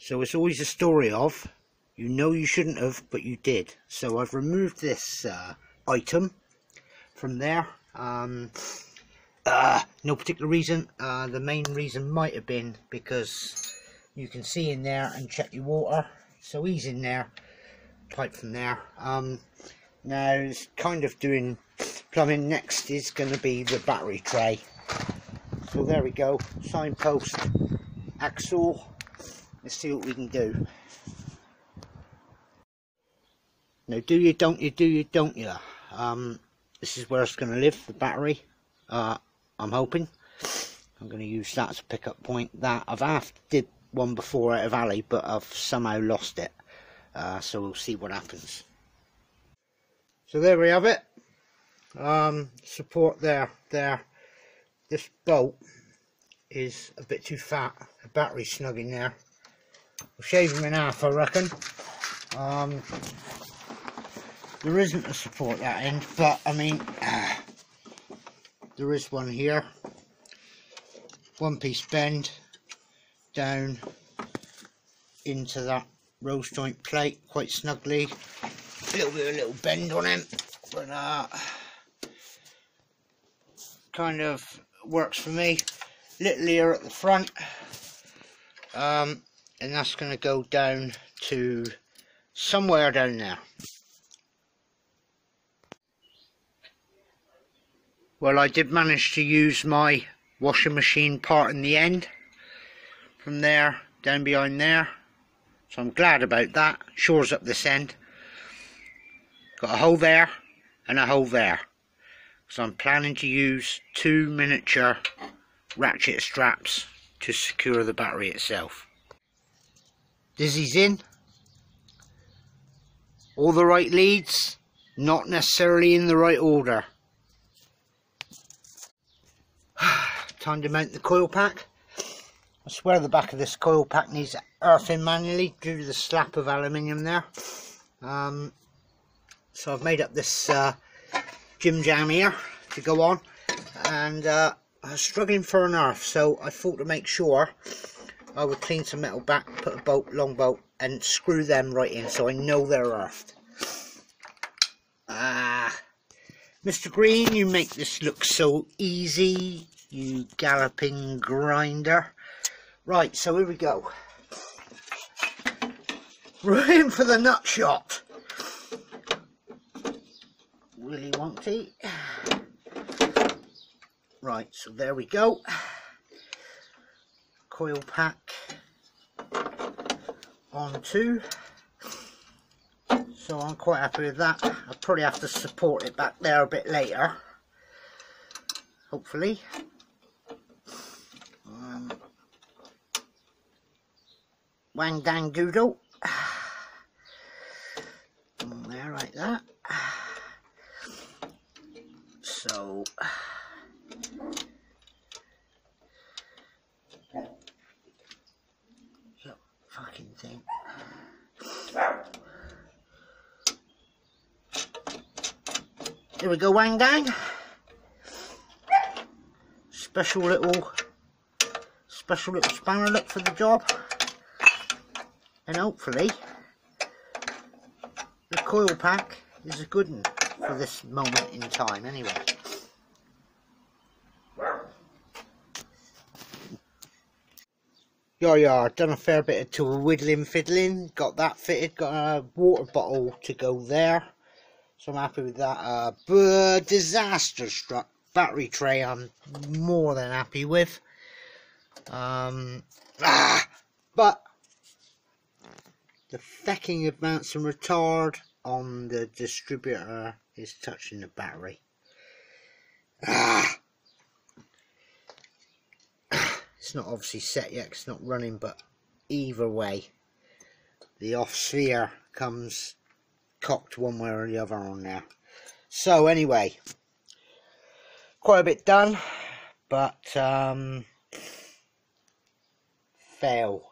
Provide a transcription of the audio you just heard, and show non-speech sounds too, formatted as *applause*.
So it's always a story of, you know you shouldn't have, but you did. So I've removed this uh, item from there. Um, uh, no particular reason. Uh, the main reason might have been because you can see in there and check your water. So he's in there, pipe from there. Um, now it's kind of doing plumbing. Next is going to be the battery tray. So there we go, signpost, axle. Let's see what we can do. Now do you, don't you, do you, don't you? Um, this is where it's going to live, the battery. Uh, I'm hoping. I'm going to use that as a pickup point. That I've half did one before out of alley, but I've somehow lost it. Uh, so we'll see what happens. So there we have it. Um, support there, there. This bolt is a bit too fat. The battery's snug in there. We'll shave him in half, I reckon. Um, there isn't a support that end, but I mean, uh, there is one here. One piece bend down into that rose joint plate quite snugly. A little bit of a little bend on him, but uh, kind of works for me. Little ear at the front, um, and that's going to go down to somewhere down there. Well, I did manage to use my washing machine part in the end. From there, down behind there. So I'm glad about that. Shores up this end. Got a hole there and a hole there. So I'm planning to use two miniature ratchet straps to secure the battery itself. Dizzy's in. All the right leads, not necessarily in the right order. *sighs* Time to mount the coil pack. I swear the back of this coil pack needs earthing manually due to the slap of aluminium there. Um, so I've made up this uh, Jim Jam here to go on and uh, I was struggling for an earth so I thought to make sure I would clean some metal back, put a bolt, long bolt and screw them right in so I know they're earthed. Ah, Mr. Green, you make this look so easy, you galloping grinder. Right, so here we go. We're in for the nut shot. Willy Wonky. Right, so there we go. Coil pack on two. So I'm quite happy with that. I'll probably have to support it back there a bit later. Hopefully. Um, wang dang doodle. there like that. So fucking thing. Here we go, Wang Dang. Special little, special little spanner look for the job. And hopefully, the coil pack is a good one for this moment in time anyway. Yeah, yeah, done a fair bit of tool whittling fiddling, got that fitted, got a water bottle to go there. So I'm happy with that. Uh, but disaster struck battery tray I'm more than happy with. Um, ah, but the fecking advance and retard on the distributor is touching the battery. Ah. It's not obviously set yet, it's not running, but either way, the off sphere comes cocked one way or the other on there. So anyway, quite a bit done, but um, fail.